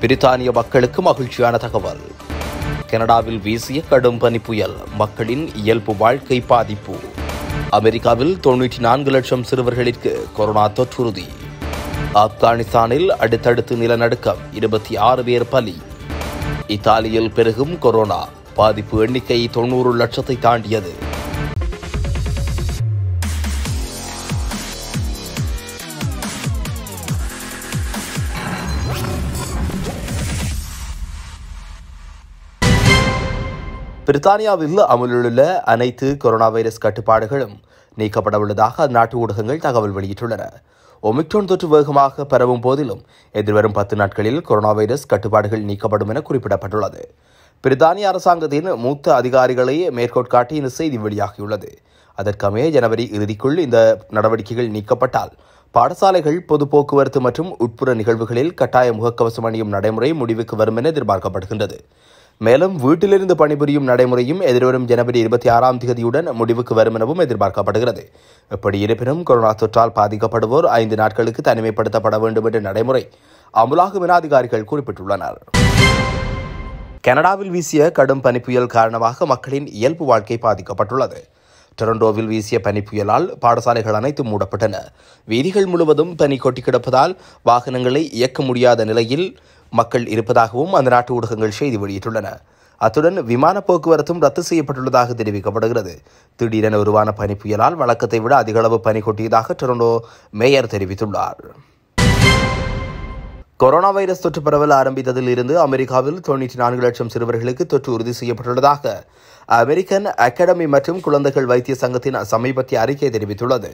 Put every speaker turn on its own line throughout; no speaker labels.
பிரித்தானிய மக்களுக்கு மகிழ்ச்சியான தகவல். கனடாவில் வீசிய கடும் பனி புயல் மக்களின் இயல்பு வாழ்க்கை பாதிப்பு. அமெரிக்காவில் தொன்னூற்றி நான்கு லட்சம் சிறுவர்களிற்கு கொரோனா தொற்றுறுதி. ஆப்கானிஸ்தானில் அடுத்தடுத்து நிலநடுக்கம் இருபத்தி ஆறு பேர் பலி. இத்தாலியில் பெருகும் கொரோனா பாதிப்பு எண்ணிக்கை தொண்ணூறு லட்சத்தை தாண்டியது. பிரித்தானியாவில் அமலிலுள்ள அனைத்து கொரோனா வைரஸ் கட்டுப்பாடுகளும் நீக்கப்பட உள்ளதாக அந்நாட்டு ஊடகங்கள் தகவல் வெளியிட்டுள்ளன. ஒமிக்ரோன் தொற்று வேகமாக பரவும் போதிலும் எதிர்வரும் பத்து நாட்களில் கொரோனா வைரஸ் கட்டுப்பாடுகள் நீக்கப்படும் என குறிப்பிடப்பட்டுள்ளது. பிரித்தானிய அரசாங்கத்தின் மூத்த அதிகாரிகளை மேற்கோட்காட்டி இந்த செய்தி வெளியாகியுள்ளது. அதற்கமே ஜனவரி இறுதிக்குள் இந்த நடவடிக்கைகள் நீக்கப்பட்டால் பாடசாலைகள் பொது போக்குவரத்து மற்றும் உட்புற நிகழ்வுகளில் கட்டாய முகக்கவசம் அணியும் நடைமுறை முடிவுக்கு வரும் என எதிர்பார்க்கப்படுகின்றது. மேலும் வீட்டிலிருந்து பணிபுரியும் நடைமுறையும் எதிர்வரும் ஜனவரி இருபத்தி ஆறாம் தேதியுடன் முடிவுக்கு வரும் எனவும் எதிர்பார்க்கப்படுகிறது. எப்படி இருப்பினும் கொரோனா தொற்றால் பாதிக்கப்படுவோர் ஐந்து நாட்களுக்கு தனிமைப்படுத்தப்பட வேண்டும் என்ற நடைமுறை அமுலாகும் என அதிகாரிகள் குறிப்பிட்டுள்ளனர். கனடாவில் வீசிய கடும் பனிப்புயல் காரணமாக மக்களின் இயல்பு வாழ்க்கை பாதிக்கப்பட்டுள்ளது. டொரண்டோவில் வீசிய பனி புயலால் பாடசாலைகள் அனைத்தும் மூடப்பட்டன. வீதிகள் முழுவதும் பனி கொட்டி கிடப்பதால் வாகனங்களை இயக்க முடியாத நிலையில் மக்கள் இருப்பதாகவும் அந்த நாட்டு ஊடகங்கள் செய்தி வெளியிட்டுள்ளன. அத்துடன் விமான போக்குவரத்தும் ரத்து செய்யப்பட்டுள்ளதாக தெரிவிக்கப்படுகிறது. திடீரென உருவான பனி புயலால் வழக்கத்தை விட அதிகளவு பனி கொட்டியதாக டொரண்டோ மேயர் தெரிவித்துள்ளார். கொரோனா வைரஸ் தொற்று பரவல் ஆரம்பித்ததில் இருந்து அமெரிக்காவில் தொண்ணூற்றி நான்கு லட்சம் சிறுவர்களுக்கு தொற்று உறுதி செய்யப்பட்டுள்ளதாக அமெரிக்கன் அகாடமி மற்றும் குழந்தைகள் வைத்திய சங்கத்தின் சமீபத்திய அறிக்கை தெரிவித்துள்ளது.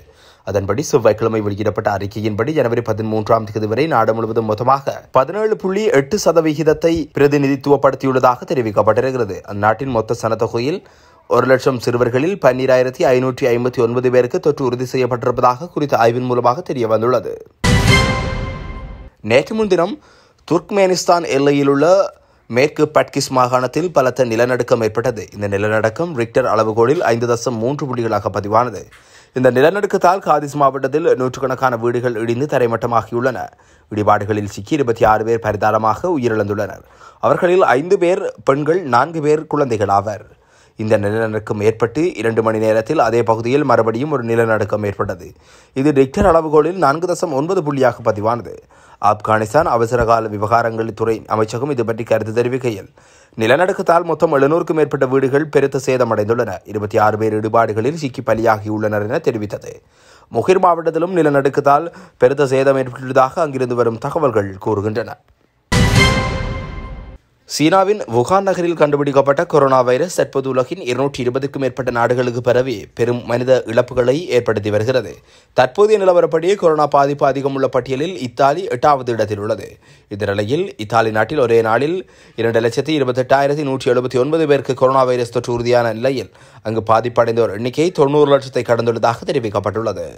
அதன்படி செவ்வாய்க்கிழமை வெளியிடப்பட்ட அறிக்கையின்படி ஜனவரி பதிமூன்றாம் தேதி வரை நாடு முழுவதும் மொத்தமாக பதினேழு புள்ளி எட்டு சதவிகிதத்தை பிரதிநிதித்துவப்படுத்தியுள்ளதாக தெரிவிக்கப்பட்டிருக்கிறது. அந்நாட்டின் மொத்த சனத்தொகையில் ஒரு லட்சம் சிறுவர்களில் பன்னிராயிரத்தி ஐநூற்றி ஐம்பத்தி ஒன்பது பேருக்கு தொற்று உறுதி செய்யப்பட்டிருப்பதாக குறித்த ஆய்வின் மூலமாக தெரிய வந்துள்ளது நேற்று முன்தினம் துர்க்மேனிஸ்தான் எல்லையிலுள்ள மேற்கு பட்கிஸ் மாகாணத்தில் பலத்த நிலநடுக்கம் ஏற்பட்டது. இந்த நிலநடுக்கம் ரிக்டர் அளவுகோலில் ஐந்து தசம் மூன்று புள்ளிகளாக பதிவானது. இந்த நிலநடுக்கத்தால் காதிஸ் மாவட்டத்தில் நூற்றுக்கணக்கான வீடுகள் இடிந்து தரைமட்டமாகியுள்ளன. இடிபாடுகளில் சிக்கி இருபத்தி ஆறு பேர் பரிதாரமாக உயிரிழந்துள்ளனர். அவர்களில் ஐந்து பேர் பெண்கள் நான்கு பேர் குழந்தைகள் ஆவர். இந்த நிலநடுக்கம் ஏற்பட்டு இரண்டு மணி நேரத்தில் அதே பகுதியில் மறுபடியும் ஒரு நிலநடுக்கம் ஏற்பட்டது. இது ரிக்டர் அளவுகோலில் நான்கு தசம் ஒன்பது புள்ளியாக பதிவானது. ஆப்கானிஸ்தான் அவசரகால விவகாரங்கள் துறை அமைச்சகம் இது பற்றி கருத்து தெரிவிக்கையில் நிலநடுக்கத்தால் மொத்தம் எழுநூறுக்கும் மேற்பட்ட வீடுகள் பெருத்த சேதமடைந்துள்ளன. இருபத்தி ஆறு பேர் இடுபாடுகளில் சிக்கி பலியாகியுள்ளனர் என தெரிவித்தது. முகிர் மாவட்டத்திலும் நிலநடுக்கத்தால் பெருத்த சேதம் ஏற்பட்டுள்ளதாக அங்கிருந்து வரும் தகவல்கள் கூறுகின்றன. சீனாவின் வுகான் நகரில் கண்டுபிடிக்கப்பட்ட கொரோனா வைரஸ் தற்போது உலகின் இருநூற்றி இருபதுக்கும் மேற்பட்ட நாடுகளுக்கு பரவி பெரும் மனித இழப்புகளை ஏற்படுத்தி வருகிறது. தற்போதைய நிலவரப்படி கொரோனா பாதிப்பு அதிகம் உள்ள பட்டியலில் இத்தாலி எட்டாவது இடத்தில் உள்ளது. இந்த நிலையில் இத்தாலி நாட்டில் ஒரே நாளில் இரண்டு லட்சத்தி இருபத்தெட்டாயிரத்தி நூற்றி எழுபத்தி ஒன்பது பேருக்கு கொரோனா வைரஸ் தொற்று உறுதியான நிலையில் அங்கு பாதிப்படைந்தோர் எண்ணிக்கை தொண்ணூறு லட்சத்தை கடந்துள்ளதாக தெரிவிக்கப்பட்டுள்ளது.